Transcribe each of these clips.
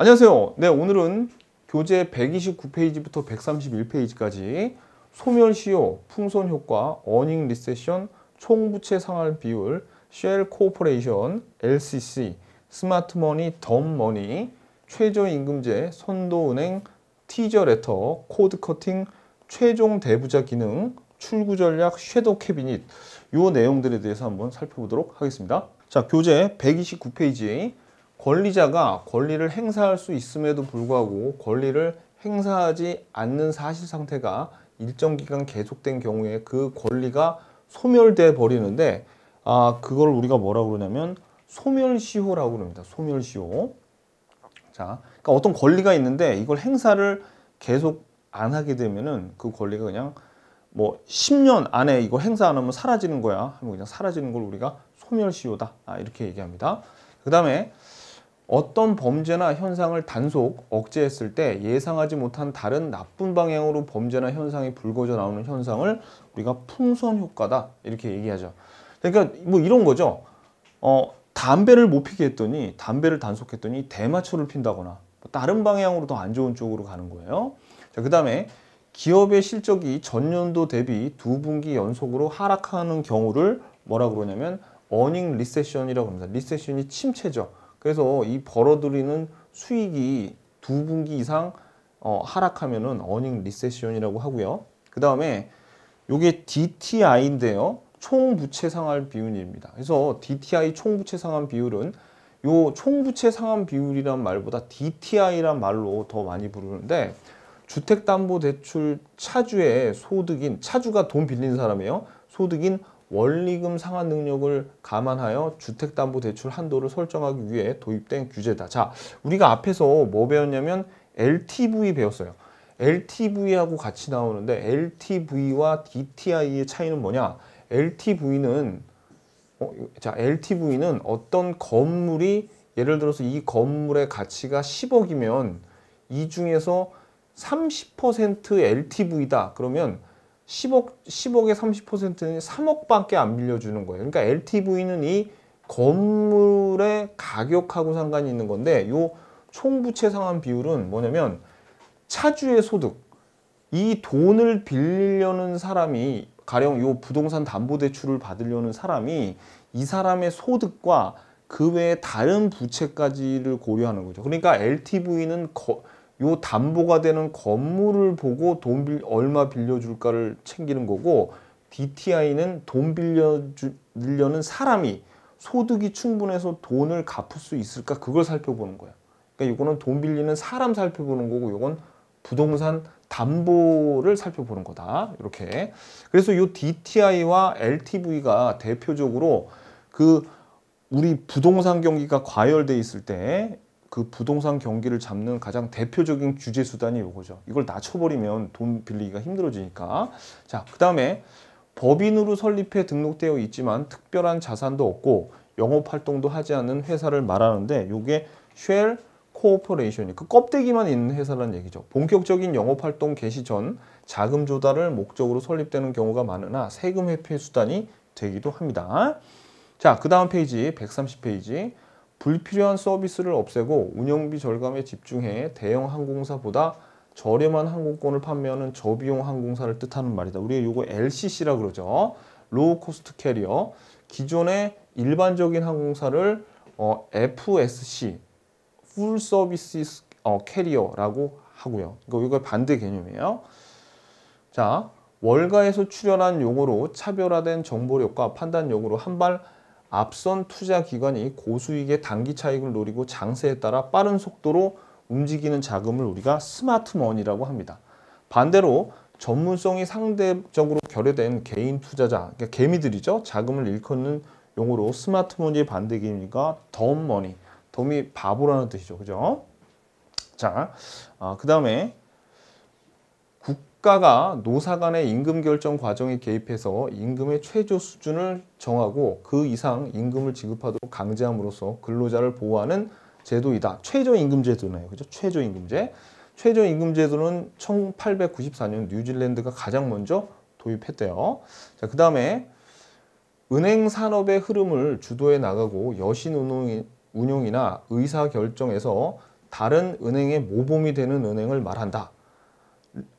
안녕하세요. 네, 오늘은 교재 129페이지부터 131페이지까지 소멸시효, 풍선효과, earning recession, 총부채 상환 비율, shell corporation, LCC, smart money, dumb money, 최저임금제, 선도은행, teaser letter, cord cutting, 최종 대부자 기능, 출구 전략, shadow cabinet 요 내용들에 대해서 한번 살펴보도록 하겠습니다. 자, 교재 129페이지 권리자가 권리를 행사할 수 있음에도 불구하고 권리를 행사하지 않는 사실 상태가 일정 기간 계속된 경우에 그 권리가 소멸돼 버리는데 아 그걸 우리가 뭐라고 그러냐면 소멸시효라고 그럽니다. 소멸시효. 자, 그러니까 어떤 권리가 있는데 이걸 행사를 계속 안 하게 되면은 그 권리가 그냥 뭐 10년 안에 이거 행사 안 하면 사라지는 거야. 하면 그냥 사라지는 걸 우리가 소멸시효다. 아, 이렇게 얘기합니다. 그 다음에 어떤 범죄나 현상을 단속, 억제했을 때 예상하지 못한 다른 나쁜 방향으로 범죄나 현상이 불거져 나오는 현상을 우리가 풍선 효과다 이렇게 얘기하죠. 그러니까 뭐 이런 거죠. 어, 담배를 못 피게 했더니 담배를 단속했더니 대마초를 핀다거나 뭐 다른 방향으로 더 안 좋은 쪽으로 가는 거예요. 자, 그다음에 기업의 실적이 전년도 대비 두 분기 연속으로 하락하는 경우를 뭐라 그러냐면 earning recession이라고 합니다. recession이 침체죠. 그래서 이 벌어들이는 수익이 두 분기 이상 어, 하락하면은 earning recession이라고 하고요. 그 다음에 요게 DTI인데요. 총부채 상환 비율입니다. 그래서 DTI 총부채 상환 비율은 요 총부채 상환 비율이란 말보다 DTI란 말로 더 많이 부르는데 주택담보대출 차주의 소득인 차주가 돈 빌린 사람이에요. 소득인 원리금 상환 능력을 감안하여 주택담보대출 한도를 설정하기 위해 도입된 규제다. 자, 우리가 앞에서 뭐 배웠냐면 LTV 배웠어요. LTV하고 같이 나오는데 LTV와 DTI의 차이는 뭐냐? LTV는 어, 자, LTV는 어떤 건물이 예를 들어서 이 건물의 가치가 10억이면 이 중에서 30% LTV다. 그러면 10억, 10억의 30%는 3억밖에 안 빌려주는 거예요. 그러니까 LTV는 이 건물의 가격하고 상관이 있는 건데 요 총부채 상환 비율은 뭐냐면 차주의 소득 이 돈을 빌리려는 사람이 가령 요 부동산 담보대출을 받으려는 사람이 이 사람의 소득과 그 외에 다른 부채까지를 고려하는 거죠. 그러니까 LTV는 거, 요 담보가 되는 건물을 보고 돈 빌, 얼마 빌려줄까를 챙기는 거고 DTI는 돈 빌려주려는 사람이 소득이 충분해서 돈을 갚을 수 있을까 그걸 살펴보는 거야. 그러니까 이거는 돈 빌리는 사람 살펴보는 거고 이건 부동산 담보를 살펴보는 거다. 이렇게. 그래서 이 DTI와 LTV가 대표적으로 그 우리 부동산 경기가 과열돼 있을 때 그 부동산 경기를 잡는 가장 대표적인 규제 수단이 이거죠. 이걸 낮춰버리면 돈 빌리기가 힘들어지니까. 자, 그 다음에 법인으로 설립해 등록되어 있지만 특별한 자산도 없고 영업 활동도 하지 않는 회사를 말하는데 이게 shell corporation이 그 껍데기만 있는 회사라는 얘기죠. 본격적인 영업 활동 개시 전 자금 조달을 목적으로 설립되는 경우가 많으나 세금 회피 수단이 되기도 합니다. 자, 그 다음 페이지 130페이지 불필요한 서비스를 없애고 운영비 절감에 집중해 대형 항공사보다 저렴한 항공권을 판매하는 저비용 항공사를 뜻하는 말이다. 우리가 이거 LCC라 그러죠. Low cost carrier. 기존의 일반적인 항공사를 어, FSC, full service 어, carrier라고 하고요. 이거 이거 반대 개념이에요. 자, 월가에서 출연한 용어로 차별화된 정보력과 판단력으로 한발 앞선 투자 기관이 고수익의 단기 차익을 노리고 장세에 따라 빠른 속도로 움직이는 자금을 우리가 스마트머니라고 합니다. 반대로 전문성이 상대적으로 결여된 개인 투자자, 그러니까 개미들이죠. 자금을 일컫는 용어로 스마트머니의 반대 개념이가 덤머니, 덤이 바보라는 뜻이죠. 그죠? 자, 아, 그 다음에 국가가 노사 간의 임금 결정 과정에 개입해서 임금의 최저 수준을 정하고 그 이상 임금을 지급하도록 강제함으로써 근로자를 보호하는 제도이다. 최저임금제도네요. 그죠? 최저임금제. 최저임금제도는 1894년 뉴질랜드가 가장 먼저 도입했대요. 자, 그 다음에 은행 산업의 흐름을 주도해 나가고 여신 운용이나 의사 결정에서 다른 은행의 모범이 되는 은행을 말한다.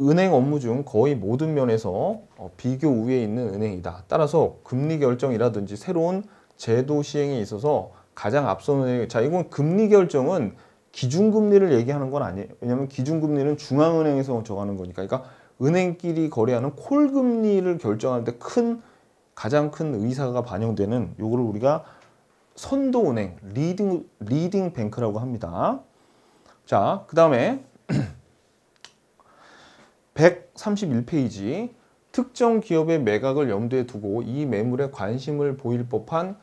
은행 업무 중 거의 모든 면에서 어, 비교 우위에 있는 은행이다. 따라서 금리 결정이라든지 새로운 제도 시행에 있어서 가장 앞선 은행. 자, 이건 금리 결정은 기준금리를 얘기하는 건 아니에요. 왜냐하면 기준금리는 중앙은행에서 정하는 거니까. 그러니까 은행끼리 거래하는 콜금리를 때큰 가장 큰 의사가 반영되는 요거를 우리가 선도 은행, leading leading bank라고 합니다. 자, 그다음에 131페이지 특정 기업의 매각을 염두에 두고 이 매물에 관심을 보일 법한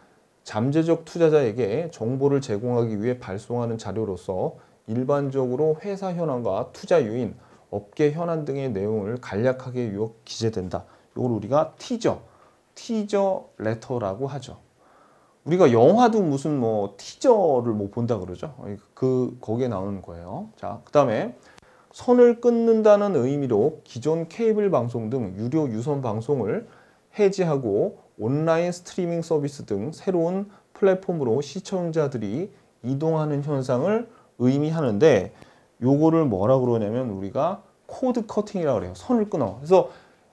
잠재적 투자자에게 정보를 제공하기 위해 발송하는 자료로서 일반적으로 회사 현황과 투자 유인, 업계 현안 등의 내용을 간략하게 요약 기재된다. 이걸 우리가 teaser, teaser letter라고 하죠. 우리가 영화도 무슨 뭐 teaser를 뭐 본다 그러죠. 그 거기에 나오는 거예요. 자, 그다음에 선을 끊는다는 의미로 기존 케이블 방송 등 유료 유선 방송을 해지하고 온라인 스트리밍 서비스 등 새로운 플랫폼으로 시청자들이 이동하는 현상을 의미하는데 요거를 뭐라 그러냐면 우리가 cord cutting이라고 그래요. 선을 끊어. 그래서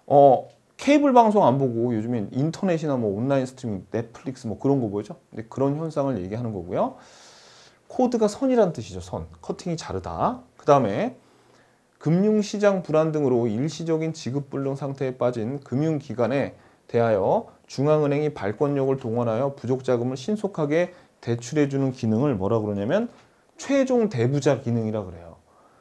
어 케이블 방송 안 보고 요즘엔 인터넷이나 뭐 온라인 스트리밍, 넷플릭스 뭐 그런 거 보죠. 근데 그런 현상을 얘기하는 거고요. 코드가 선이란 뜻이죠. 선. 커팅이 자르다. 그 다음에 금융시장 불안 등으로 일시적인 지급불능 상태에 빠진 금융기관에 대하여 중앙은행이 발권력을 동원하여 부족 자금을 신속하게 대출해주는 기능을 뭐라 그러냐면 최종 대부자 기능이라 그래요.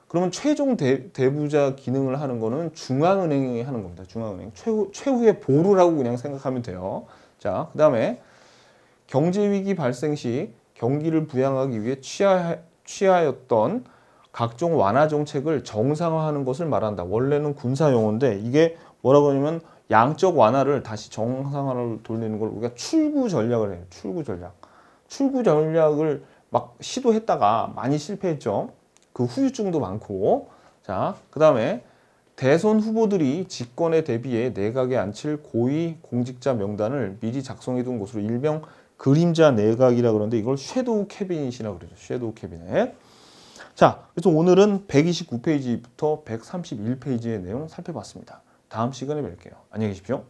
그러면 최종 대, 대부자 기능을 하는 거는 중앙은행이 하는 겁니다. 중앙은행 최후 최후의 보루라고 그냥 생각하면 돼요. 자, 그 다음에 경제 위기 발생 시 경기를 부양하기 위해 취하, 취하였던 각종 완화 정책을 정상화하는 것을 말한다. 원래는 군사 용어인데 이게 뭐라고 하냐면 양적 완화를 다시 정상화를 돌리는 걸 우리가 출구 전략을 해요. 출구 전략. 출구 전략을 막 시도했다가 많이 실패했죠. 그 후유증도 많고. 자, 그 다음에 대선 후보들이 집권에 대비해 내각에 앉힐 고위 공직자 명단을 미리 작성해 둔 것으로 일명 그림자 내각이라 그러는데 이걸 shadow cabinet이라고 그러죠. Shadow cabinet. 자, 그래서 오늘은 129페이지부터 131페이지의 내용 살펴봤습니다. 다음 시간에 뵐게요. 안녕히 계십시오.